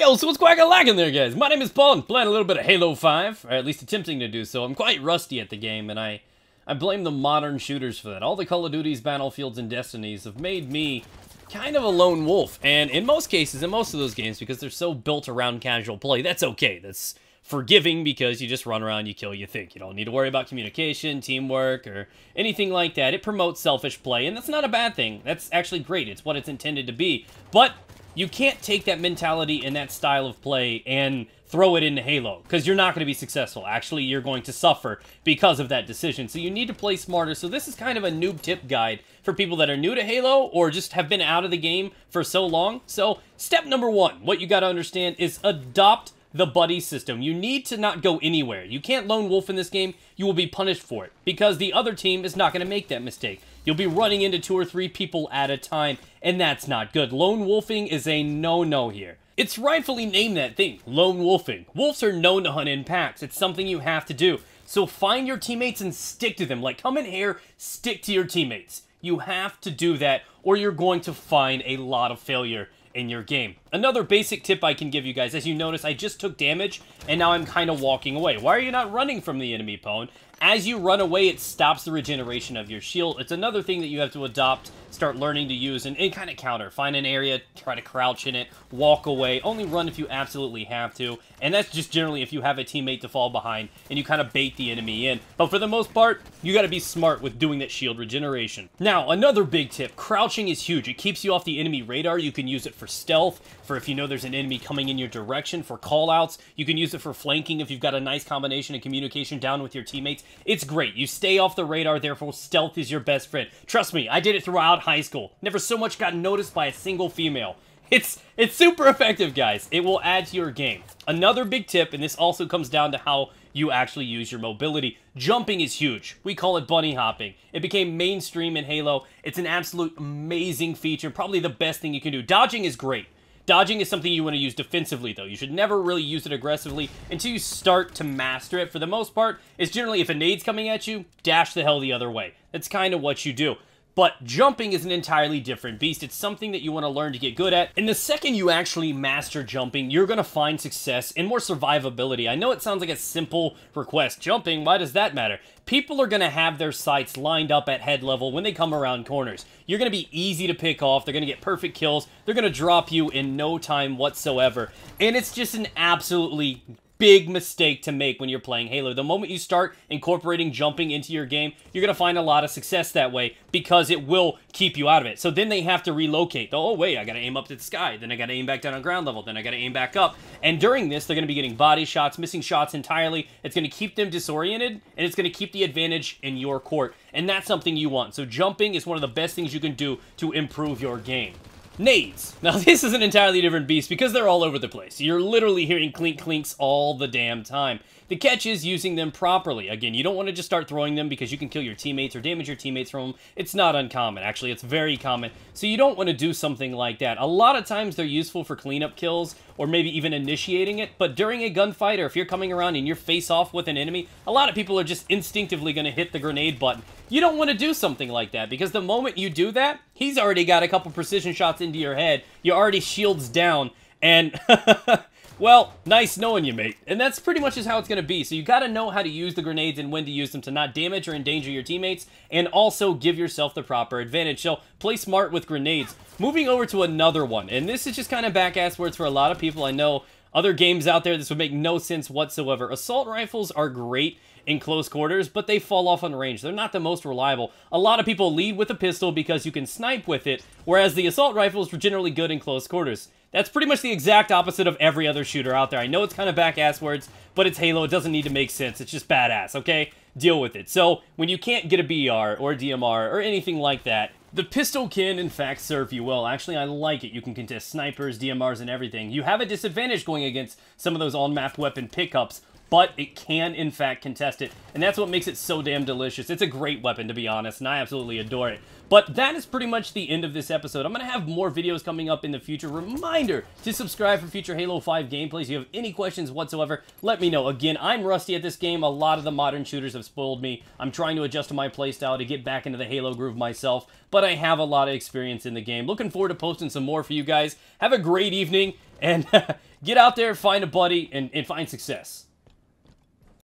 Yo, so what's quacking lacking there, guys? My name is Paul, and playing a little bit of Halo 5, or at least attempting to do so. I'm quite rusty at the game, and I, I blame the modern shooters for that. All the Call of Duties, Battlefields, and Destinies have made me kind of a lone wolf, and in most cases, in most of those games, because they're so built around casual play, that's okay. That's forgiving because you just run around, you kill, you think. You don't need to worry about communication, teamwork, or anything like that. It promotes selfish play, and that's not a bad thing. That's actually great. It's what it's intended to be. But you can't take that mentality and that style of play and throw it into Halo, because you're not going to be successful. Actually, you're going to suffer because of that decision. So you need to play smarter. So this is kind of a noob tip guide for people that are new to Halo or just have been out of the game for so long. So step number one, what you got to understand is adopt the buddy system. You need to not go anywhere. You can't lone wolf in this game. You will be punished for it because the other team is not going to make that mistake. You'll be running into two or three people at a time, and that's not good. Lone wolfing is a no-no here. It's rightfully named that thing, lone wolfing. Wolves are known to hunt in packs. It's something you have to do. So find your teammates and stick to them. Like, come in here, stick to your teammates. You have to do that, or you're going to find a lot of failure in your game. Another basic tip I can give you guys, as you notice, I just took damage, and now I'm kind of walking away. Why are you not running from the enemy, Pwn? As you run away, it stops the regeneration of your shield. It's another thing that you have to adopt, start learning to use, and, and kind of counter. Find an area, try to crouch in it, walk away. Only run if you absolutely have to. And that's just generally if you have a teammate to fall behind, and you kind of bait the enemy in. But for the most part, you got to be smart with doing that shield regeneration. Now, another big tip. Crouching is huge. It keeps you off the enemy radar. You can use it for stealth, for if you know there's an enemy coming in your direction, for callouts. You can use it for flanking if you've got a nice combination of communication down with your teammates. It's great. You stay off the radar, therefore stealth is your best friend. Trust me, I did it throughout high school. Never so much got noticed by a single female. It's it's super effective, guys. It will add to your game. Another big tip, and this also comes down to how you actually use your mobility. Jumping is huge. We call it bunny hopping. It became mainstream in Halo. It's an absolute amazing feature, probably the best thing you can do. Dodging is great. Dodging is something you want to use defensively, though. You should never really use it aggressively until you start to master it. For the most part, it's generally if a nade's coming at you, dash the hell the other way. That's kind of what you do. But jumping is an entirely different beast. It's something that you want to learn to get good at. And the second you actually master jumping, you're going to find success and more survivability. I know it sounds like a simple request. Jumping, why does that matter? People are going to have their sights lined up at head level when they come around corners. You're going to be easy to pick off. They're going to get perfect kills. They're going to drop you in no time whatsoever. And it's just an absolutely big mistake to make when you're playing Halo. The moment you start incorporating jumping into your game, you're going to find a lot of success that way because it will keep you out of it. So then they have to relocate. Oh, wait, I got to aim up to the sky. Then I got to aim back down on ground level. Then I got to aim back up. And during this, they're going to be getting body shots, missing shots entirely. It's going to keep them disoriented, and it's going to keep the advantage in your court. And that's something you want. So jumping is one of the best things you can do to improve your game. Nades. Now, this is an entirely different beast because they're all over the place. You're literally hearing clink clinks all the damn time. The catch is using them properly. Again, you don't want to just start throwing them because you can kill your teammates or damage your teammates from them. It's not uncommon. Actually, it's very common. So you don't want to do something like that. A lot of times they're useful for cleanup kills or maybe even initiating it. But during a gunfight or if you're coming around and you're face off with an enemy, a lot of people are just instinctively going to hit the grenade button. You don't want to do something like that because the moment you do that, he's already got a couple precision shots into your head. You're already shields down and... Well, nice knowing you, mate. And that's pretty much just how it's going to be. So you got to know how to use the grenades and when to use them to not damage or endanger your teammates, and also give yourself the proper advantage. So play smart with grenades. Moving over to another one, and this is just kind of back-ass words for a lot of people. I know other games out there, this would make no sense whatsoever. Assault rifles are great in close quarters, but they fall off on range. They're not the most reliable. A lot of people lead with a pistol because you can snipe with it, whereas the assault rifles are generally good in close quarters. That's pretty much the exact opposite of every other shooter out there. I know it's kind of back-ass words, but it's Halo. It doesn't need to make sense. It's just badass, okay? Deal with it. So, when you can't get a BR or a DMR or anything like that, the pistol can, in fact, serve you well. Actually, I like it. You can contest snipers, DMRs, and everything. You have a disadvantage going against some of those on-map weapon pickups, but it can, in fact, contest it. And that's what makes it so damn delicious. It's a great weapon, to be honest, and I absolutely adore it. But that is pretty much the end of this episode. I'm going to have more videos coming up in the future. Reminder to subscribe for future Halo 5 gameplays. If you have any questions whatsoever, let me know. Again, I'm rusty at this game. A lot of the modern shooters have spoiled me. I'm trying to adjust to my playstyle to get back into the Halo groove myself, but I have a lot of experience in the game. Looking forward to posting some more for you guys. Have a great evening, and Get out there, find a buddy, and, and find success.